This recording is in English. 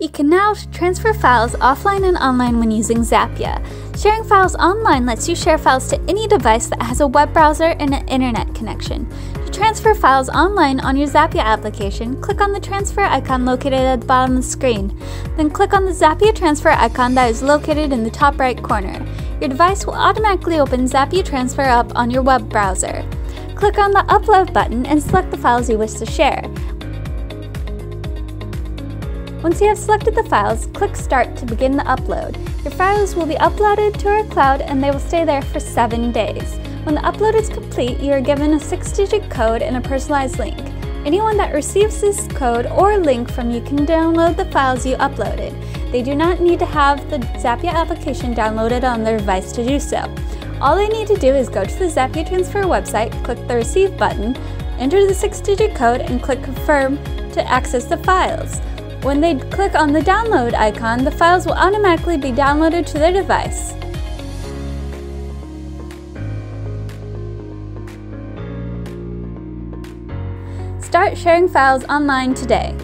You can now transfer files offline and online when using Zapya. Sharing files online lets you share files to any device that has a web browser and an internet connection. To transfer files online on your Zapya application, click on the transfer icon located at the bottom of the screen. Then click on the Zapya transfer icon that is located in the top right corner. Your device will automatically open Zapya Transfer up on your web browser. Click on the Upload button and select the files you wish to share. Once you have selected the files, click Start to begin the upload. Your files will be uploaded to our cloud and they will stay there for 7 days. When the upload is complete, you are given a 6-digit code and a personalized link. Anyone that receives this code or link from you can download the files you uploaded. They do not need to have the Zapya application downloaded on their device to do so. All they need to do is go to the Zapya Transfer website, click the Receive button, enter the 6-digit code, and click Confirm to access the files. When they click on the download icon, the files will automatically be downloaded to their device. Start sharing files online today.